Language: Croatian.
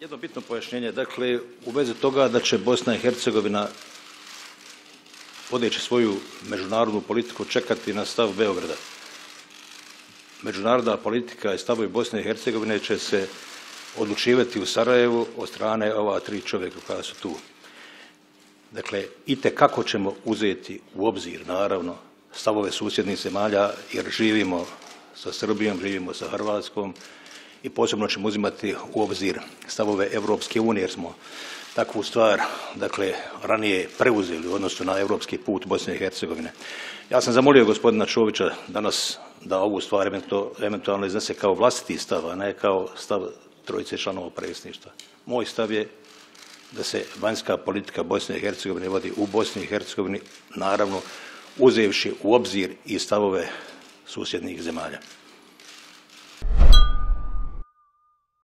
Jedno bitno pojašnjenje, dakle u vezi toga da će Bosna i Hercegovina vodeći svoju međunarodnu politiku čekati na stav Beograda. Međunarodna politika i stavovi Bosne i Hercegovine će se odlučivati u Sarajevu od strane ova tri čovjeka koja su tu. Dakle, i kako ćemo uzeti u obzir, naravno, stavove susjednih zemalja, jer živimo sa Srbijom, živimo sa Hrvatskom i posebno ćemo uzimati u obzir stavove Evropske unije, jer smo takvu stvar, dakle, ranije preuzeli u odnosu na europski put Bosne i Hercegovine. Ja sam zamolio gospodina Čovića danas da ovu stvar eventualno iznese kao vlastiti stav, a ne kao stav trojice članova predsjedništva. Moj stav je da se vanjska politika Bosne i Hercegovine vodi u Bosni i Hercegovini, naravno uzevši u obzir i stavove susjednih zemalja.